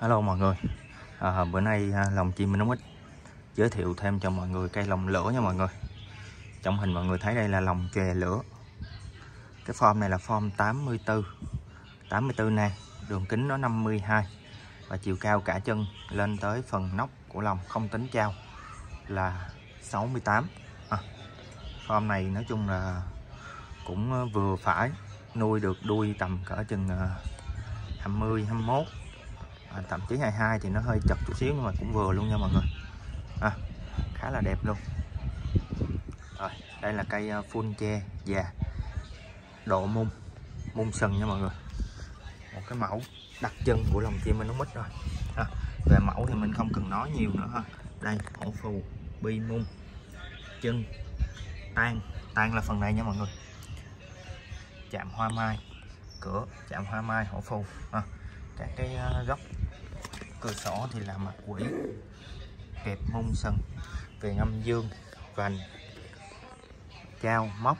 Hello mọi người. À, Bữa nay à, lòng chim mình ít Giới thiệu thêm cho mọi người cây lồng lửa nha mọi người. Trong hình mọi người thấy đây là lồng chè lửa. Cái form này là form 84 84 này Đường kính nó 52 Và chiều cao cả chân lên tới phần nóc của lồng không tính trao Là 68 à, Form này nói chung là cũng à, vừa phải Nuôi được đuôi tầm cỡ chừng à, 20 à, thậm chí 22 thì nó hơi chật chút xíu nhưng mà cũng vừa luôn nha mọi người. À, khá là đẹp luôn. Rồi đây là cây phun full tre già độ mung mung sừng nha mọi người. Một cái mẫu đặc trưng của lồng chim anh nó mít rồi. À, về mẫu thì mình không cần nói nhiều nữa ha. Đây hổ phù bi mung chân tan. Tan là phần này nha mọi người. Chạm hoa mai cửa chạm hoa mai hổ phù. À, các cái ờ, góc cửa sổ thì là mặt quỷ kẹp mông sần về âm dương vành trao móc.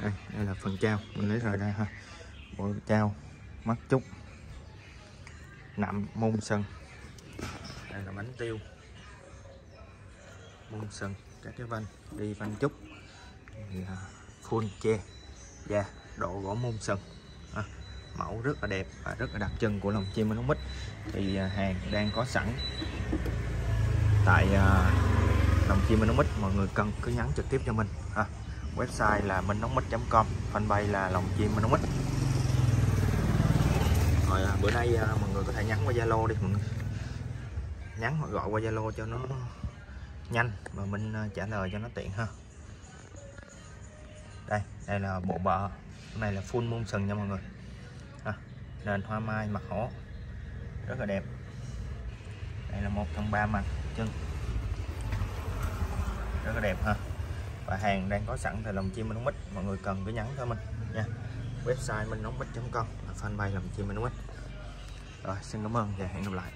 Đây, đây là phần trao mình lấy rồi đây ha. Bộ trao mắt trúc nạm mông sân đây là bánh tiêu. Mông sân các cái vanh đi vanh trúc thì full che da độ gỗ mông sân mẫu rất là đẹp và rất là đặc trưng của lồng chim ống mít. Thì à, hàng đang có sẵn tại à, lồng chim Minh mít. Mọi người cần cứ nhắn trực tiếp cho mình, ha. website là minh nóng mít.com fanpage là lồng chim Minh mít. Rồi à, bữa nay mọi người có thể nhắn qua zalo đi, mọi người. Nhắn hoặc gọi qua zalo cho nó nhanh và mình trả lời cho nó tiện, ha. Đây đây là bộ bờ này là full môn sừng nha mọi người nền hoa mai mặt hổ. Rất là đẹp. Đây là một trong ba mặt chân. Rất là đẹp ha. Và hàng đang có sẵn tại lòng chim minh mít mọi người cần cứ nhắn cho mình nha. Website minh mít com fanpage lòng chim minh mít rồi, xin cảm ơn và hẹn gặp lại.